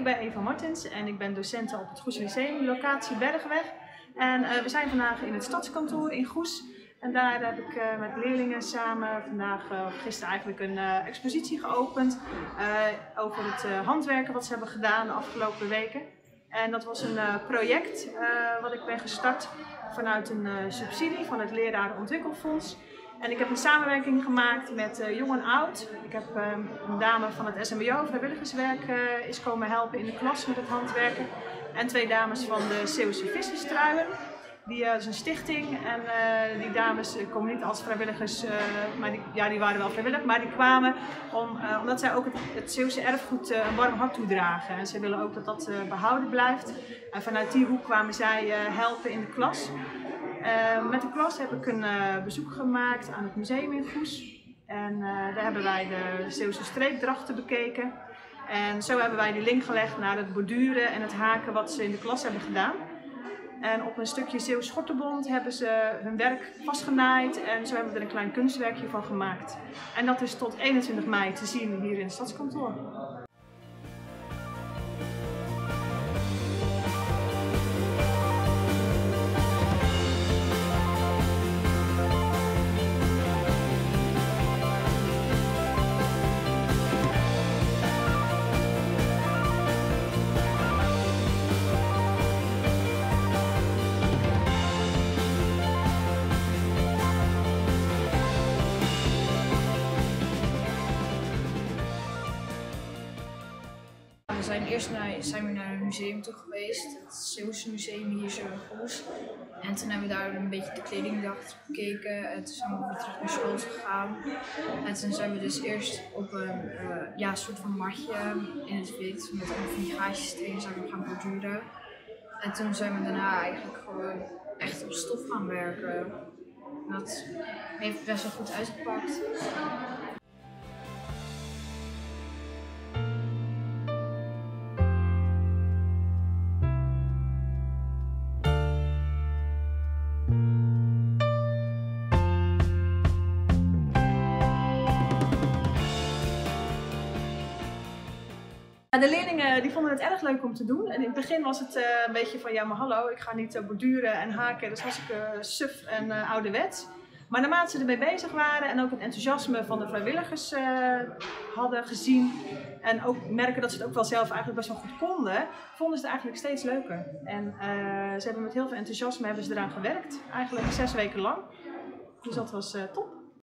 ik ben Eva Martens en ik ben docent op het Goes Lyceum, locatie Bergweg. En uh, we zijn vandaag in het stadskantoor in Goes. En daar heb ik uh, met leerlingen samen vandaag, uh, gisteren eigenlijk, een expositie geopend over het handwerken wat ze hebben gedaan de afgelopen weken. En dat was een project wat ik ben gestart vanuit een subsidie van het Lerarenontwikkelfonds. En ik heb een samenwerking gemaakt met uh, Jong en Oud. Ik heb uh, een dame van het SMBO, vrijwilligerswerk, uh, is komen helpen in de klas met het handwerken. En twee dames van de Zeeuwse Visserstruien. Die is een stichting en die dames komen niet als vrijwilligers, maar die, ja, die waren wel vrijwillig, maar die kwamen om, omdat zij ook het, het Zeeuwse erfgoed een warm hart toedragen. En ze willen ook dat dat behouden blijft. En vanuit die hoek kwamen zij helpen in de klas. Uh, met de klas heb ik een uh, bezoek gemaakt aan het museum in Goes. En uh, daar hebben wij de Zeeuwse streepdrachten bekeken. En zo hebben wij die link gelegd naar het borduren en het haken wat ze in de klas hebben gedaan. En op een stukje Zeeuws schortenbond hebben ze hun werk vastgenaaid en zo hebben we er een klein kunstwerkje van gemaakt. En dat is tot 21 mei te zien hier in het stadskantoor. We zijn eerst naar, zijn we naar een museum toe geweest, het Zeeuwse museum hier zo in Goes. En toen hebben we daar een beetje de kledingdag bekeken en toen zijn we weer terug naar school gegaan. En toen zijn we dus eerst op een uh, ja, soort van matje in het wit met allemaal van die gaatjes erin zijn we gaan borduren. En toen zijn we daarna eigenlijk gewoon echt op stof gaan werken. En dat heeft best wel goed uitgepakt. De leerlingen die vonden het erg leuk om te doen. En in het begin was het uh, een beetje van ja maar hallo, ik ga niet uh, borduren en haken, dus was ik uh, suf en ouderwets. Maar naarmate ze ermee bezig waren en ook het enthousiasme van de vrijwilligers hadden gezien en ook merken dat ze het ook wel zelf eigenlijk best wel goed konden, vonden ze het eigenlijk steeds leuker. En ze hebben met heel veel enthousiasme hebben ze eraan gewerkt, eigenlijk zes weken lang. Dus dat was top.